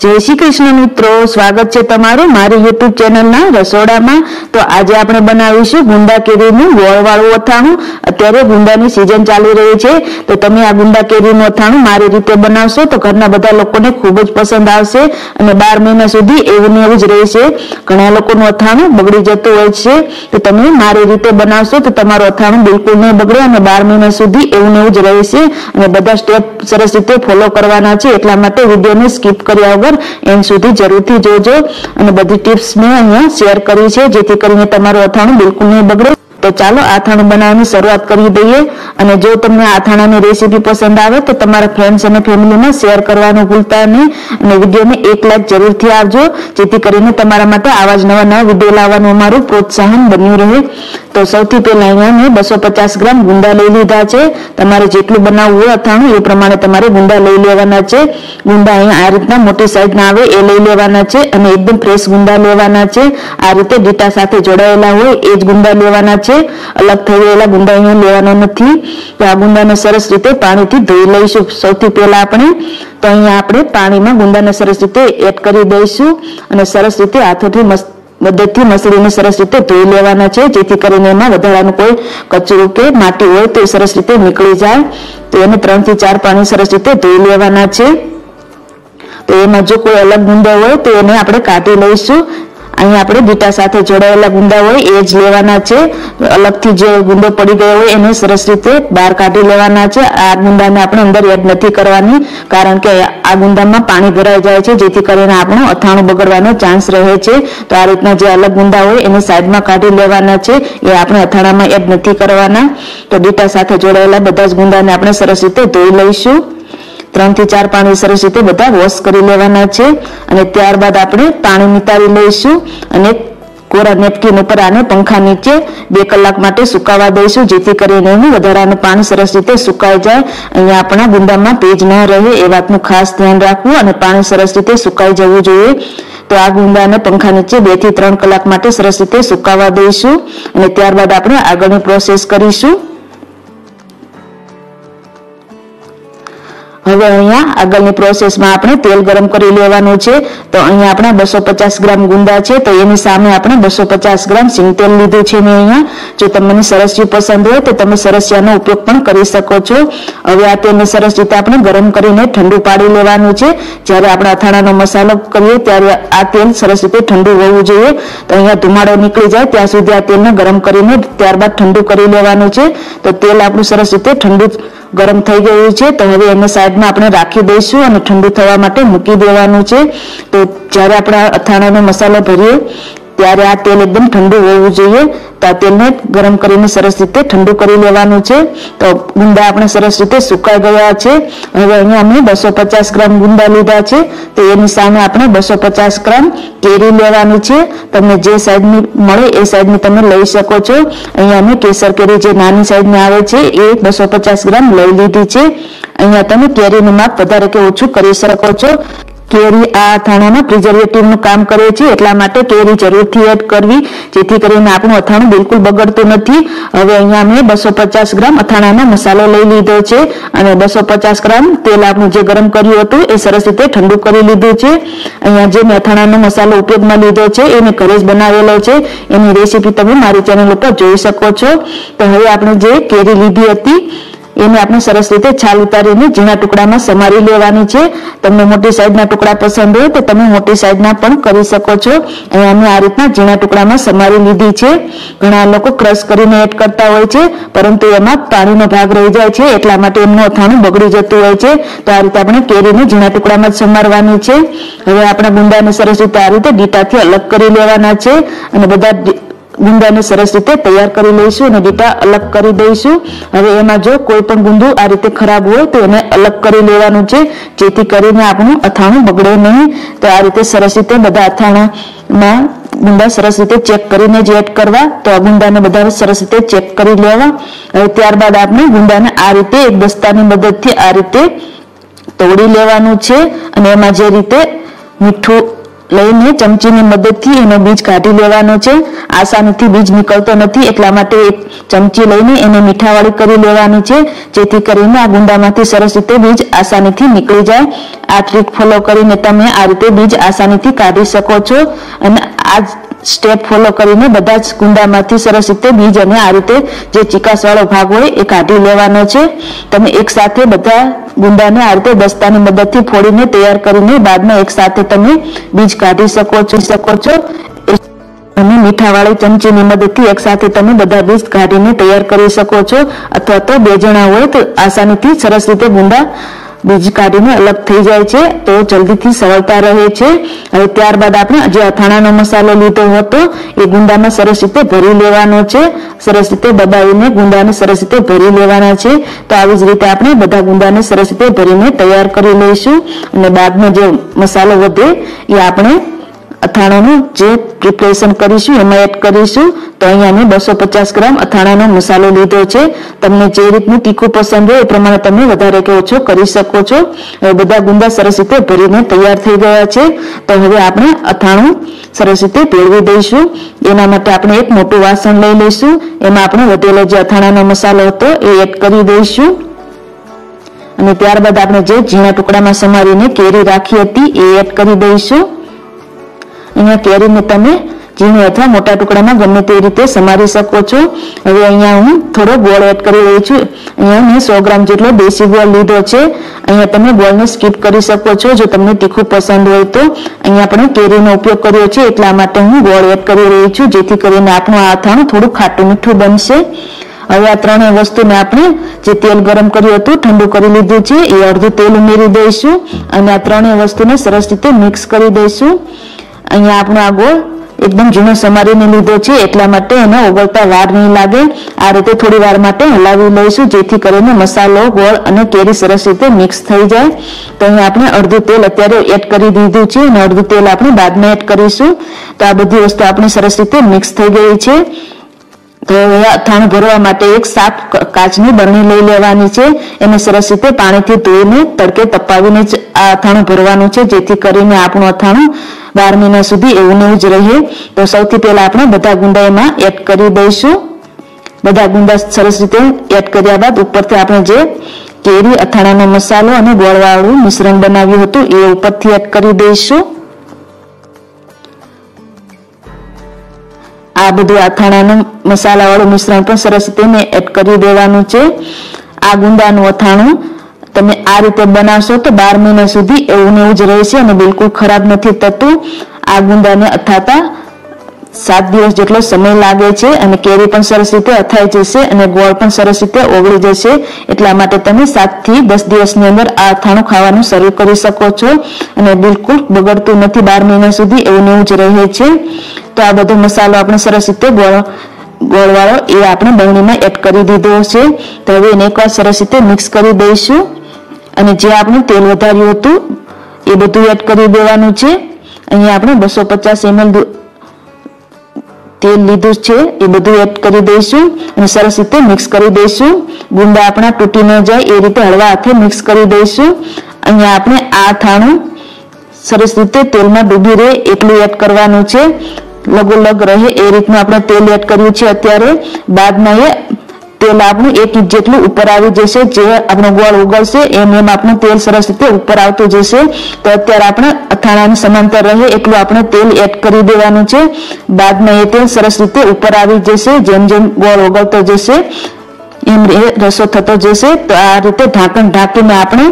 જય શ્રી કૃષ્ણ મિત્રો, સ્વાગત છે તમારું મારી યુટ્યુબ ચેનલના રસોડામાં. તો આજે આપણે બનાવીશું ગુંડા કેરીનું ગોળવાળું અથાણું. અત્યારે ગુંડાની સિઝન ચાલી રહી છે, તો તમે આ ગુંડા કેરીનું અથાણું મારી રીતે બનાવશો તો ઘરના બધા લોકોને ખૂબ જ પસંદ આવશે અને બાર મહિના સુધી એવું ને એવું જ રહેશે. ઘણા લોકોનું અથાણું બગડી જતું હોય છે, તો તમે મારી રીતે બનાવશો તો તમારું અથાણું બિલકુલ નહીં બગડે અને બાર મહિના સુધી એવું ને એવું જ રહેશે. અને બધા સ્ટેપ સરસ રીતે ફોલો કરવાના છે, એટલા માટે વિડીયોને સ્કીપ કર્યા વગર એન્ડ સુધી જરૂરથી જોજો અને બધી ટિપ્સ મેં અહીંયા શેર કરી છે, જેથી કરીને તમારું અથાણું બિલકુલ નહીં બગડે. તો ચાલો આથાણું બનાવવાની શરૂઆત કરી દઈએ. અને જો તમને આથાણાની રેસીપી પસંદ આવે તો તમારા ફ્રેન્ડ્સ અને ફેમિલીમાં શેર કરવાનું ભૂલતા નહીં. અને વિડીયોને એક લાઈક જરૂરથી આપજો, જેથી કરીને તમારા માટે આવા જ નવા નવા વીડિયો લાવવાનું અમારું પ્રોત્સાહન બન્યું રહે. તો સૌથી પહેલા અહીંયા મેં બસો પચાસ ગ્રામ ગુંદા લઈ લીધા છે. તમારે જેટલું બનાવવું હોય અથાણું એ પ્રમાણે તમારે ગુંદા લઈ લેવાના છે. ગુંદા અહીંયા આ રીતના મોટી સાઈઝના આવે, એ લઈ લેવાના છે અને એકદમ ફ્રેશ ગુંદા લેવાના છે. આ રીતે ડીટા સાથે જોડાયેલા હોય, એ જ ગુંદા લેવાના છે. અલગ થઈ ગયેલા ગુંદા અહીંયા લેવાનો નથી. તો આ ગુંદાને સરસ રીતે પાણીથી ધોઈ લઈશું. સૌથી પહેલા આપણે તો અહીંયા આપણે પાણીમાં ગુંદાને સરસ રીતે એડ કરી દઈશું અને સરસ રીતે હાથોથી મસ્ત મદદથી મસળીને સરસ રીતે ધોઈ લેવાના છે. જેથી કરીને એમાં વધારાનું કોઈ કચરું કે માટી હોય તો સરસ રીતે નીકળી જાય. તો એને ત્રણથી ચાર પાણી સરસ રીતે ધોઈ લેવાના છે. તો એમાં જો કોઈ અલગ ગુંદા હોય તો એને આપણે કાઢી લઈશું. અહીંયા આપણે બીટા સાથે જોડાયેલા ગુંદા હોય, એ જ લેવાના છે. અલગથી જે ગુંદો પડી ગયો હોય, એને સરસ રીતે બહાર કાઢી લેવાના છે. આ ગુંદાને આપણે અંદર એડ નથી કરવાની, કારણ કે આ ગુંદામાં પાણી ભરાઈ જાય છે, જેથી કરીને આપણું અથાણું બગડવાનો ચાન્સ રહે છે. તો આ રીતના જે અલગ ગુંદા હોય, એને સાઈડમાં કાઢી લેવાના છે. એ આપણે અથાણામાં એડ નથી કરવાના. તો બીટા સાથે જોડાયેલા બધા જ ગુંદાને આપણે સરસ રીતે ધોઈ લઈશું. ત્રણથી ચાર પાણી સરસ રીતે બધા વોશ કરી લેવાના છે. અને ત્યારબાદ આપણે પાણી નિતારી લઈશું અને કોરા નેપકિન ઉપર આને પંખા નીચે બે કલાક માટે સુકાવા દઈશું, જેથી કરીને એનું વધારાનું પાણી સરસ રીતે સુકાઈ જાય. અહીંયા આપણા ગુંદામાં ભેજ ન રહે એ વાતનું ખાસ ધ્યાન રાખવું અને પાણી સરસ રીતે સુકાઈ જવું જોઈએ. તો આ ગુંદાને પંખા નીચે બેથી ત્રણ કલાક માટે સરસ રીતે સુકાવા દઈશું. અને ત્યારબાદ આપણે આગળની પ્રોસેસ કરીશું. હવે અહીંયા આગળની પ્રોસેસમાં આપણે તેલ ગરમ કરી લેવાનું છે. તો અહીંયા આપણે બસો પચાસ ગ્રામ ગુંદા છે. તો એની સામે આપણે બસો પચાસ ગ્રામ સિંગતેલ લીધું છે મેં અહીંયા. જો તમને સરસ્યું પસંદ હોય તો તમે સરસિયાનો ઉપયોગ પણ કરી શકો છો. હવે આ તેલને સરસ રીતે આપણે ગરમ કરીને ઠંડુ પાડી લેવાનું છે. જ્યારે આપણે અથાણાનો મસાલો કરીએ ત્યારે આ તેલ સરસ રીતે ઠંડુ હોવું જોઈએ. તો અહીંયા ધુમાડો નીકળી જાય ત્યાં સુધી આ તેલને ગરમ કરીને ત્યારબાદ ઠંડુ કરી લેવાનું છે. તો તેલ આપણું સરસ રીતે ઠંડુ ગરમ થઈ ગયું છે. તો હવે એને સાઈડમાં આપણે રાખી દઈશું અને ઠંડુ થવા માટે મૂકી દેવાનું છે. તો જ્યારે આપણે અથાણાનો મસાલો ભરીએ ત્યારે આ તેલ એકદમ ઠંડુ હોવું જોઈએ. તો આ તેલને ગરમ કરીને સરસ રીતે ઠંડુ કરી લેવાનું છે. તો ગુંદા આપણે સરસ રીતે સુકાઈ ગયા છે. હવે અહીંયા અમે બસો પચાસ ગ્રામ ગુંદા લીધા છે. તો એની સામે આપણે બસો પચાસ ગ્રામ કેરી લેવાની છે. તમને જે સાઈઝની મળે એ સાઈઝની તમે લઈ શકો છો. અહીંયા અમે કેસર કેરી જે નાની સાઈઝની આવે છે, એ બસો પચાસ ગ્રામ લઈ લીધી છે. અહીંયા તમે કેરીનું માપ વધારે કે ઓછું કરી શકો છો. કેરી આ અથાણામાં પ્રિઝર્વેટિવનું કામ કરે છે એટલા માટે કેરી જરૂરથી એડ કરવી, જેથી કરીને આપણું અથાણું બિલકુલ બગડતું નથી. હવે અહીંયા મેં બસો પચાસ ગ્રામ અથાણાનો મસાલો લઈ લીધો છે અને બસો પચાસ ગ્રામ તેલ આપણું જે ગરમ કર્યું હતું એ સરસ રીતે ઠંડુ કરી લીધું છે. અહીંયા જે મેં અથાણાનો મસાલો ઉપયોગમાં લીધો છે એ મેં ઘરે જ બનાવેલો છે. એની રેસીપી તમે મારી ચેનલ ઉપર જોઈ શકો છો. તો હવે આપણે જે કેરી લીધી હતી એને આપણે સરસ રીતે છાલ ઉતારીને ઝીણા ટુકડામાં સમારી લેવાની છે. તમને મોટી સાઈઝના ટુકડા પસંદ હોય તો તમે મોટી સાઈઝના પણ કરી શકો છો. અહીંયા અમે આ રીતના ઝીણા ટુકડામાં સમારી લીધી છે. ઘણા લોકો ક્રશ કરીને એડ કરતા હોય છે, પરંતુ એમાં પાણીનો ભાગ રહી જાય છે, એટલા માટે એમનું અથાણું બગડી જતું હોય છે. તો આ રીતે આપણે કેરીને ઝીણા ટુકડામાં જ સમારવાની છે. હવે આપણે ગુંદાને સરસ રીતે આ રીતે ગીટાથી અલગ કરી લેવાના છે અને બધા ગુંદાને સરસ રીતે તૈયાર કરી લઈશું અને ડેટા અલગ કરી દઈશું. હવે એમાં જો કોઈ પણ ગુંદુ આ રીતે ખરાબ હોય તો એને અલગ કરી લેવાનું છે. જેથી કરીને આપણું અથાણું બગડે નહીં. તો આ રીતે સરસ રીતે બધા અથાણામાં ગુંદા સરસ રીતે ચેક કરીને જ એડ કરવા. તો આ ગુંદાને બધા સરસ રીતે ચેક કરી લેવા. હવે ત્યારબાદ આપણે ગુંદાને આ રીતે એક દસ્તાની મદદથી આ રીતે તોડી લેવાનું છે. અને એમાં જે રીતે મીઠું લઈને ચમચીની મદદથી એનો બીજ કાઢી લેવાનો છે. આસાનીથી બીજ નીકળતો નથી, એટલા માટે એક ચમચી લઈને એને મીઠાવાળી કરી લેવાની છે, જેથી કરીને આ ગુંદામાંથી સરસ રીતે બીજ આસાનીથી નીકળી જાય. આ ટ્રીક ફોલો કરીને તમે આ રીતે બીજ આસાનીથી કાઢી શકો છો. અને આ સ્ટેપ ફોલો કરીને બધા જ કુંડામાંથી સરસ રીતે બીજ અને આ રીતે જે ચિકાસવાળો ભાગ હોય એ કાઢી લેવાનો છે. તમે એક સાથે બધા ગુંદાને આ રીતે દસ્તાની મદદથી ફોડીને તૈયાર કરીને બાદમાં એક સાથે તમે બીજ કાઢી શકો છો. શકો છો. અને મીઠાવાળી ચમચીની મદદથી એક સાથે તમે બધા બીજ કાઢીને તૈયાર કરી શકો છો. અથવા તો બે જણા હોય તો આસાનીથી સરસ રીતે ગુંદા બીજ કાઢીને અલગ થઈ જાય છે. તો જલ્દીથી સરળતા રહે છે. હવે ત્યારબાદ આપણે જે અથાણાનો મસાલો લીધો હતો, એ ગુંદામાં સરસ રીતે ભરી લેવાનો છે. સરસ રીતે દબાવીને ગુંદાને સરસ રીતે ભરી લેવાના છે. તો આવી જ રીતે આપણે બધા ગુંદાને સરસ રીતે ભરીને તૈયાર કરી લઈશું. અને બાદમાં જે મસાલો વધે, એ આપણે અથાણાનું જે પ્રિપરેશન કરીશું, એમાં એડ કરીશું, તો અહીંયા મેં બસો પચાસ ગ્રામ અથાણાનો મસાલો લીધો છે. તમને જે રીતનું તીખું પસંદ હોય એ પ્રમાણે તમે વધારે કે ઓછો કરી શકો છો. હવે બધા ગુંદા સરસ રીતે ભરીને તૈયાર થઈ ગયા છે. તો હવે આપણે અથાણું સરસ રીતે ભેળવી દઈશું. એના માટે આપણે એક મોટું વાસણ લઈ લઈશું. એમાં આપણે વધેલો જે અથાણાનો મસાલો હતો એ એડ કરી દઈશું. અને ત્યારબાદ આપણે જે ઝીણા ટુકડામાં સમારીને કેરી રાખી હતી એ એડ કરી દઈશું. અહીંયા કેરીને તમે ઝીણી અથવા મોટા ટુકડામાં ગમે તે રીતે સમારી શકો છો. હવે અહીંયા હું થોડો ગોળ એડ કરી રહી છું. અહીંયા મેં સો ગ્રામ જેટલો દેશી ગોળ લીધો છે. અહીંયા તમે ગોળને સ્કીપ કરી શકો છો. જો તમને તીખું પસંદ હોય તો અહીંયા આપણે કેરીનો ઉપયોગ કર્યો છે. એટલા માટે હું ગોળ એડ કરી રહી છું, જેથી કરીને આપણું આ અથાણું થોડું ખાટું મીઠું બનશે. હવે આ ત્રણેય વસ્તુને આપણે જે તેલ ગરમ કર્યું હતું, ઠંડુ કરી લીધું છે. એ અડધું તેલ ઉમેરી દઈશું અને આ ત્રણેય વસ્તુને સરસ રીતે મિક્સ કરી દઈશું. અહીંયા આપણો આ ગોળ એકદમ ઝીણો સમારીને લીધો છે, એટલા માટે એને ઓગળતા વાર નહીં લાગે. આ રીતે થોડી વાર માટે હલાવી લઈશું, જેથી કરીને મસાલો, ગોળ અને કેરી સરસ રીતે મિક્સ થઈ જાય. તો અહીંયા આપણે અડધું તેલ અત્યારે એડ કરી દીધું છે અને અડધું તેલ આપણે બાદમાં એડ કરીશું. તો આ બધી વસ્તુ આપણી સરસ રીતે મિક્સ થઈ ગઈ છે. તો અથાણું ભરવા માટે એક સાફ કાચની બરણી લઈ લેવાની છે. એને સરસ રીતે પાણીથી ધોઈને તડકે તપાવીને જ આ અથાણું ભરવાનું છે, જેથી કરીને આપણું અથાણું બાર મહિના સુધી એવું ને જ રહે. તો સૌથી પહેલા આપણે બધા ગુંદા એમાં એડ કરી દઈશું. બધા ગુંદા સરસ રીતે એડ કર્યા બાદ ઉપરથી આપણે જે કેરી, અથાણાનો મસાલો અને ગોળવાળું મિશ્રણ બનાવ્યું હતું, એ ઉપરથી એડ કરી દઈશું. આ બધું અથાણાનું મસાલાવાળું મિશ્રણ પણ સરસ મેં એડ કરી દેવાનું છે. આ ગુંદાનું અથાણું તમે આ રીતે બનાવશો તો બાર મહિના સુધી એવું ને એવું જ રહેશે અને બિલકુલ ખરાબ નથી થતું. આ ગુંદાને અથાતા સાત દિવસ જેટલો સમય લાગે છે અને કેરી પણ સરસ રીતે અથાઈ જશે અને ગોળ પણ સરસ રીતે ઓગળી જશે. એટલા માટે તમે સાતથી દસ દિવસની અંદર આ અથાણું ખાવાનું શરૂ કરી શકો છો. અને બિલકુલ બગડતું નથી બાર મહિના સુધી એવું ને એવું જ રહે છે. તો આ બધો મસાલો આપણે સરસ રીતે ગોળ ગોળવાળો એ આપણે બરણીમાં એડ કરી દીધો છે. તો હવે એને એકવાર સરસ રીતે મિક્સ કરી દઈશું. અને જે આપણે તેલ વધાર્યું હતું, એ બધું એડ કરી દેવાનું છે. અહીંયા આપણે બસો પચાસ એમએલ તેલ લીધું છે, એ બધું એડ કરી દઈશું અને સરસ રીતે મિક્સ કરી દઈશું. ગુંદા આપણા તૂટી ન જાય, એ રીતે હળવા હાથે મિક્સ કરી દઈશું. અહીંયા આપણે આ થાણું સરસ રીતે તેલમાં ડૂબી રહે એટલું એડ કરવાનું છે. લગોલગ રહે એ રીતનું આપણે તેલ એડ કર્યું છે અત્યારે. બાદમાં એ તેલ આપણું એક ઇંચ જેટલું ઉપર આવી જશે. જે આપણો ગોળ ઉગળશે એમ એમ આપણું તેલ સરસ રીતે ઉપર આવતું જશે. તો અત્યારે આપણે અથાણાની સમાંતર રહે એટલું આપણે તેલ એડ કરી દેવાનું છે. બાદમાં એ તેલ સરસ રીતે ઉપર આવી જશે. જેમ જેમ ગોળ ઓગળતો જશે, એમ એ રસો થતો જશે. તો આ રીતે ઢાંકણ ઢાંકીને આપણે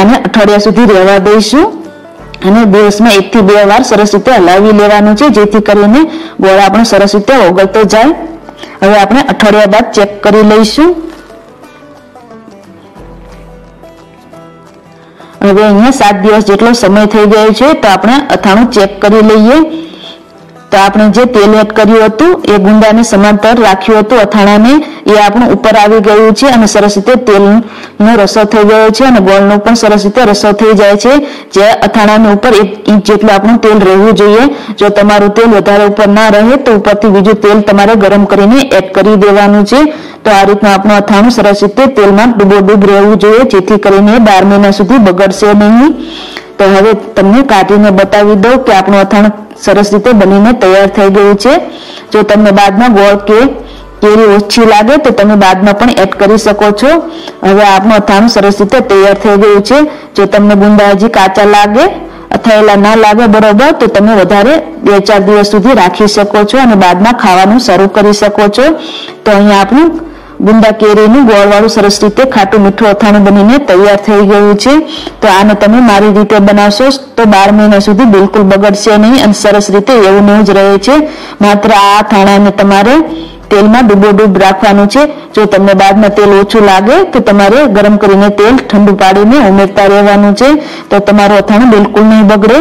આને અઠવાડિયા સુધી રહેવા દઈશું. અને દિવસમાં એક થી બે વાર સરસ રીતે હલાવી લેવાનું છે, જેથી કરીને ગોળ આપણો સરસ રીતે ઓગળતો જાય. હવે આપણે અઠવાડિયા બાદ ચેક કરી લઈશું. હવે અહીંયા સાત દિવસ જેટલો સમય થઈ ગયો છે, તો આપણે અથાણું ચેક કરી લઈએ. તો આપણે જે તેલ એડ કર્યું હતું, એ ગુંદાને સમાંતર રાખ્યું હતું, અથાણાને, એ આપણું ઉપર આવી ગયું છે અને સરસ રીતે તેલનો રસો થઈ ગયો છે અને ગોળનો પણ સરસ રીતે રસો થઈ જાય છે, જે અથાણાની ઉપર એક ઇંચ જેટલું આપણું તેલ રહેવું જોઈએ. જો તમારું તેલ વધારે ઉપર ના રહે, તો ઉપરથી બીજું તેલ તમારે ગરમ કરીને એડ કરી દેવાનું છે. તો આ રીતનું આપણું અથાણું સરસ રીતે તેલમાં ડૂબો ડૂબ રહેવું જોઈએ, જેથી કરીને બાર મહિના સુધી બગડશે નહીં. તો હવે તમને કાઢીને બતાવી દઉં કે આપણું અથાણ સરસ રીતે બનીને તૈયાર થઈ ગયું છે. જો તમને બાદમાં ગોળ કે કેરી ઓછી લાગે તો તમે બાદમાં પણ એડ કરી શકો છો. હવે આપણું અથાણું સરસ રીતે તૈયાર થઈ ગયું છે. જો તમને ગુંદા હજી કાચા લાગે, અથાયેલા ના લાગે બરોબર, તો તમે વધારે બે ચાર દિવસ સુધી રાખી શકો છો અને બાદમાં ખાવાનું શરૂ કરી શકો છો. તો અહીંયા આપણું ગુંદા કેરીનું ગોળવાળું સરસ રીતે ખાટું મીઠું અથાણું બનીને તૈયાર થઈ ગયું છે. તો આને તમે મારી રીતે બનાવશો તો બાર મહિના સુધી બિલકુલ બગડશે નહીં અને સરસ રીતે એવું ને જ રહે છે. માત્ર આ અથાણાને તમારે તેલમાં ડૂબો ડૂબ રાખવાનું છે. જો તમને બાદમાં તેલ ઓછું લાગે તો તમારે ગરમ કરીને તેલ ઠંડુ પાડીને ઉમેરતા રહેવાનું છે. તો તમારું અથાણું બિલકુલ નહીં બગડે.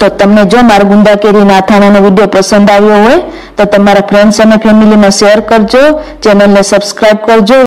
તો તમને જો મારા ગુંદા કેરીના અથાણાનો વીડિયો પસંદ આવ્યો હોય તો તમારા ફ્રેન્ડ્સ અને ફેમિલીમાં શેર કરજો. ચેનલને સબસ્ક્રાઇબ કરજો.